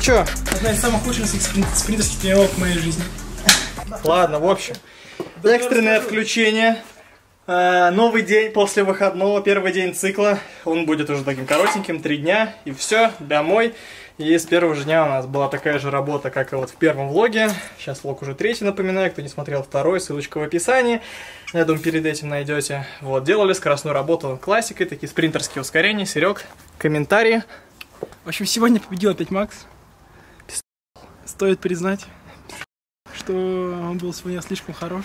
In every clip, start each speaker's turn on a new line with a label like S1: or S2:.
S1: чё?
S2: Одна из самых лучших сприн- спринтерских тренировок в моей жизни.
S1: Ладно, в общем. Экстренное отключение. Э, Новый день после выходного, первый день цикла. Он будет уже таким коротеньким, три дня, и все, домой. И с первого же дня у нас была такая же работа, как и вот в первом влоге. Сейчас влог уже третий, напоминаю. Кто не смотрел второй, ссылочка в описании. Я думаю, перед этим найдете. Вот, делали скоростную работу классикой, такие спринтерские ускорения. Серег, комментарии.
S2: В общем, сегодня победил опять Макс. Стоит признать, что он был сегодня слишком хорош.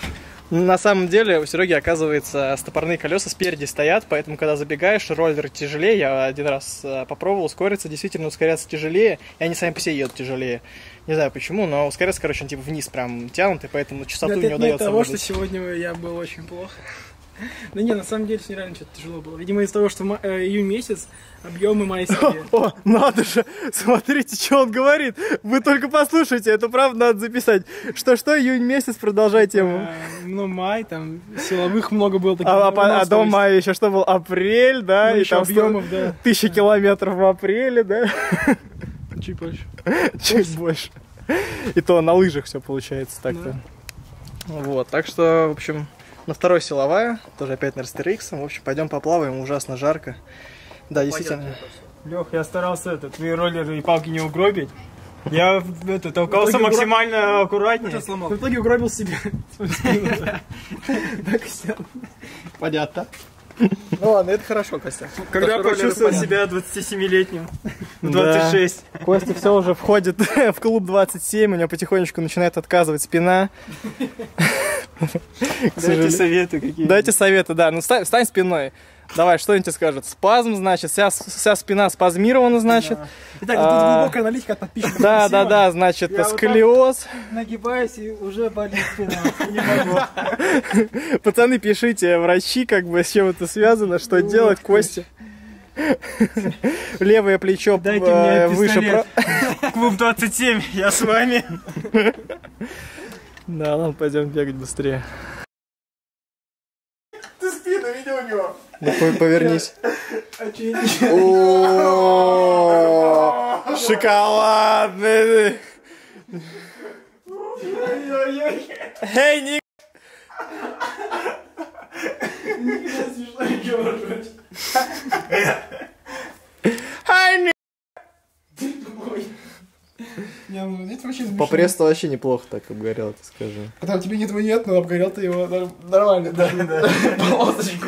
S1: На самом деле у Сереги, оказывается, стопорные колеса спереди стоят, поэтому когда забегаешь, роллер тяжелее. Я один раз э, попробовал ускориться, действительно ускоряться тяжелее, и они сами по себе едут тяжелее. Не знаю почему, но ускоряться, короче, он типа вниз прям тянут, и поэтому частоту не удается
S2: того, что
S1: выдать.
S2: сегодня я был очень плохо. Да не, на самом деле сегодня реально что-то тяжело было. Видимо, из-за того, что э, июнь месяц, объемы майские.
S1: О, надо же! Смотрите, что он говорит! Вы только послушайте, это правда надо записать. Что-что, июнь месяц, продолжай тему.
S2: Э, Ну, май, там, силовых много было. таких,
S1: А, а а
S2: нас
S1: до мая еще что был? Апрель, да?
S2: Ну,
S1: и там
S2: объемов, да.
S1: Тысяча километров в апреле, да?
S2: Чуть больше.
S1: Чуть больше. И то на лыжах все получается так-то. Вот, так что, в общем, на второй силовая, тоже опять на RSTRX. В общем, пойдем поплаваем, ужасно жарко. Да, действительно.
S3: Лех, я старался это, твои роллеры и палки не угробить. Я это, толкался максимально аккуратнее.
S2: В итоге угробил себе. Так и сел.
S1: Понятно. Ну ладно, это хорошо, Костя.
S3: Когда почувствовал себя 27-летним. В
S1: Да.
S3: 26.
S1: Костя все уже входит в клуб 27, у него потихонечку начинает отказывать спина.
S3: Дайте советы какие
S1: Дайте советы, да. Ну встань, встань спиной. Давай, что они тебе скажут? Спазм, значит, вся, вся спина спазмирована, значит.
S2: Итак,
S1: А.
S2: тут глубокая аналитика от подписчиков.
S1: Да, да, да, значит,
S3: Я вот
S1: сколиоз.
S3: Нагибаюсь и уже болит спина. Не могу.
S1: Пацаны, пишите, врачи, как бы, с чем это связано, что делать, Костя. Левое плечо
S3: Дайте
S1: э,
S3: мне
S1: выше.
S3: пистолет.
S1: про-
S3: Клуб 27, я с вами.
S1: Да, ладно, пойдем бегать быстрее.
S3: Ты спину видел у него?
S1: Ну, по- повернись.
S3: А че
S1: О, Шоколадный. Эй, Ник. Ай, Ник.
S2: Не, ну это вообще
S1: По прессу вообще неплохо так обгорел, ты скажи.
S2: Когда тебе нет, его нет, но обгорел ты его нор- нормально. Да, да. Полосочку.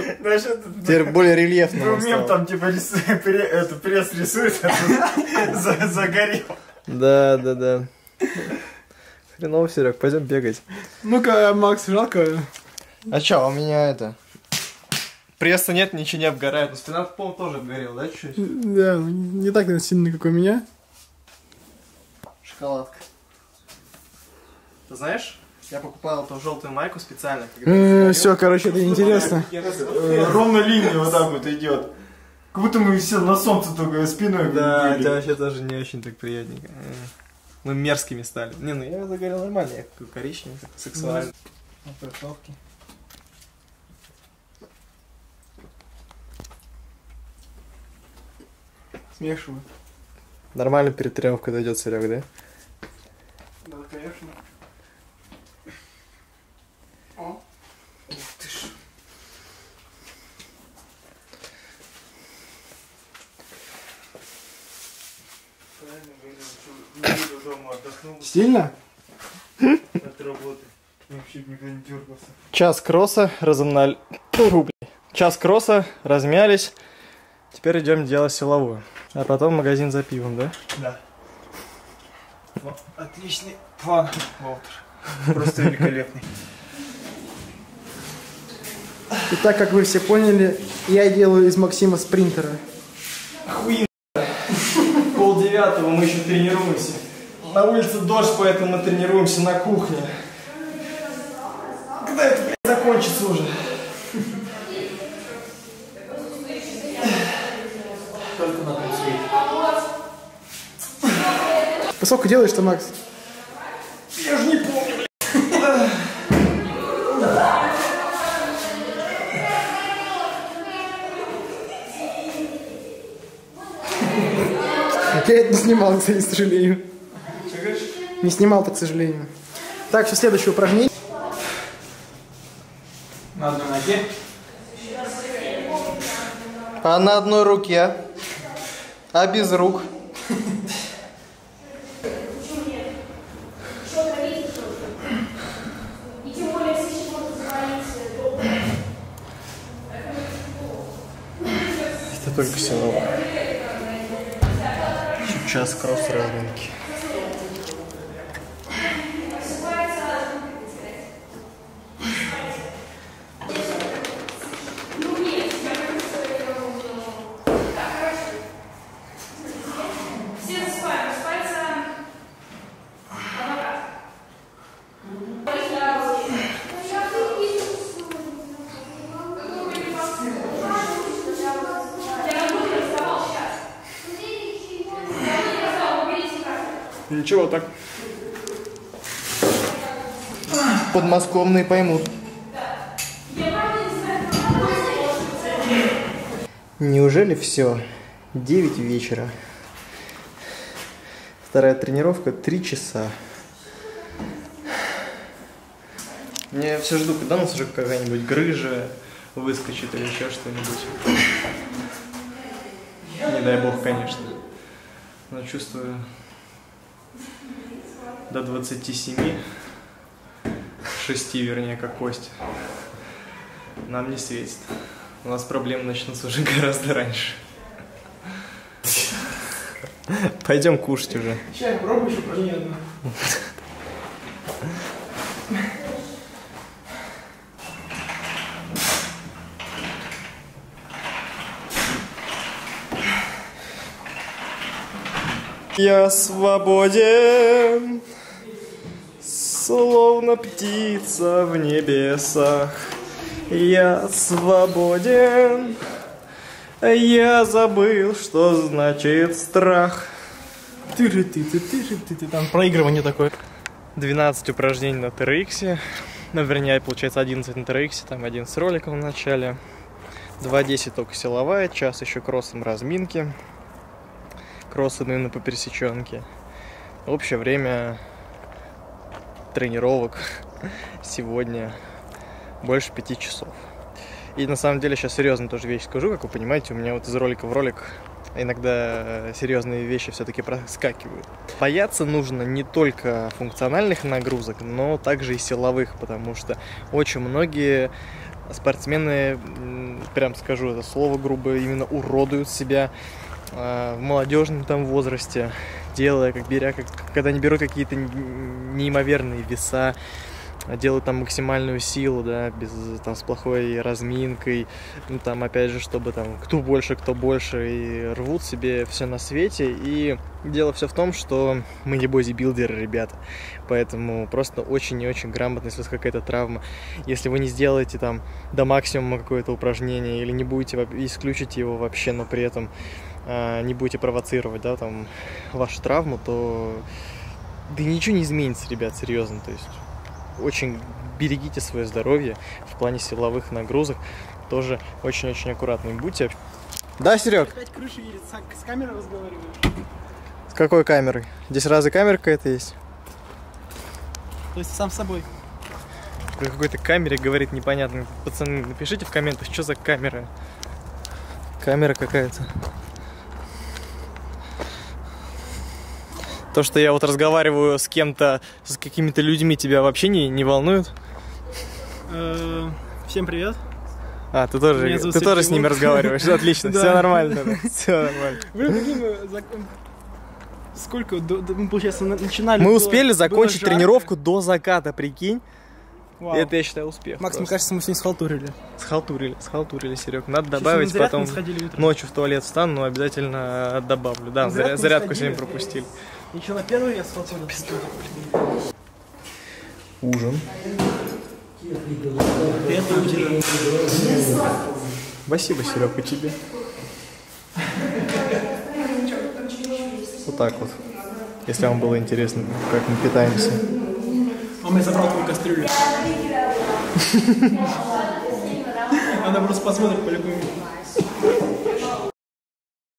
S1: Теперь более рельефно
S3: Ну, мем там типа пресс рисует, а загорел.
S1: Да, да, да. Хреново, Серег, пойдем бегать.
S2: Ну-ка, Макс, жалко.
S1: А чё, у меня это... Пресса нет, ничего не обгорает. Но спина, по-моему, тоже обгорела, да, чуть-чуть?
S2: Да, ну, не так, наверное, сильно, как у меня.
S1: Шоколадка. Ты знаешь, я покупал эту желтую майку специально. когда
S2: Все, короче, это интересно.
S3: Э, Ровно линия вот так вот идет. Как будто мы все на солнце только спиной
S1: Да, это вообще даже не очень так приятненько. Э, Мы мерзкими стали. Не, ну я загорел нормально, я коричневый, сексуальный.
S2: Смешиваю.
S1: Нормально перед тренировкой дойдет, Серег, да?
S2: Да, конечно. О. Ты ж. Сильно?
S3: от работы. Вообще никогда не дергался.
S1: Час кросса, разомнали... Час кросса, размялись. Теперь идем делать силовую. А потом магазин за пивом, да?
S3: Да. Во, Отличный план, Волтер. Просто великолепный.
S2: И так как вы все поняли, я делаю из Максима спринтера.
S1: Пол девятого мы еще тренируемся. На улице дождь, поэтому мы тренируемся на кухне. Когда это, блядь, закончится уже? Только на успеть.
S2: Ты сколько делаешь-то, Макс?
S1: Я же не помню,
S2: Я это не снимал, кстати, к сожалению. Не снимал-то, к сожалению. Так, все, следующее упражнение.
S3: На одной ноге.
S1: А на одной руке? А без рук? Это только силовой. Еще час Ничего так. Подмосковные поймут. Неужели все? 9 вечера. Вторая тренировка 3 часа. Я все жду, когда у нас уже какая-нибудь грыжа выскочит или еще что-нибудь. Не дай бог, конечно. Но чувствую до 27, 6 вернее, как кость, нам не светит. У нас проблемы начнутся уже гораздо раньше. Пойдем кушать уже.
S2: Я попробую еще упражнение одно.
S1: Я свободен, словно птица в небесах. Я свободен, я забыл, что значит страх.
S2: Тыры ты ты тыры ты ты там проигрывание такое.
S1: 12 упражнений на TRX, ну, вернее, получается 11 на TRX, там 11 роликов в начале, 2.10 только силовая, час еще кроссом разминки, кроссы именно по пересеченке. Общее время тренировок сегодня больше пяти часов. И на самом деле сейчас серьезно тоже вещь скажу, как вы понимаете, у меня вот из ролика в ролик иногда серьезные вещи все-таки проскакивают. Бояться нужно не только функциональных нагрузок, но также и силовых, потому что очень многие спортсмены, прям скажу это слово грубо, именно уродуют себя э, в молодежном там возрасте, делая, как беря, как, когда они берут какие-то неимоверные веса, делают там максимальную силу, да, без там с плохой разминкой, ну там опять же, чтобы там кто больше, кто больше, и рвут себе все на свете, и дело все в том, что мы не бодибилдеры, ребята, поэтому просто очень и очень грамотно, если у вас какая-то травма, если вы не сделаете там до максимума какое-то упражнение, или не будете, исключите его вообще, но при этом не будете провоцировать, да, там, вашу травму, то да и ничего не изменится, ребят, серьезно, то есть очень берегите свое здоровье в плане силовых нагрузок. Тоже очень-очень аккуратны будьте. Да, Серег?
S2: Опять крыша едет, с, камерой разговариваю.
S1: С какой камерой? Здесь разве камера какая-то есть?
S2: То есть сам с собой.
S1: При какой-то камере говорит непонятно. Пацаны, напишите в комментах, что за камера. Камера какая-то. То, что я вот разговариваю с кем-то, с какими-то людьми, тебя вообще не, не волнует?
S2: Э, Всем привет.
S1: А, ты тоже,
S2: Меня
S1: ты тоже с ними разговариваешь. Отлично, все нормально. Все нормально.
S2: Сколько? Мы, получается, на- начинали...
S1: Мы успели закончить тренировку до заката, прикинь.
S2: Вау.
S1: Это, я считаю, успех.
S2: Макс, мне кажется, мы с ней схалтурили.
S1: Схалтурили, схалтурили, Серег. Надо добавить потом ночью в туалет встану, но обязательно добавлю. Да,
S2: зарядку
S1: зарядку сегодня пропустили.
S2: Еще на первый я схалтурил.
S1: Ужин.
S2: Это у тебя.
S1: Спасибо, Серег, и тебе. Вот так вот. Если вам было интересно, как мы питаемся.
S2: Он мне забрал твою кастрюлю. Она просто посмотрит по-любому.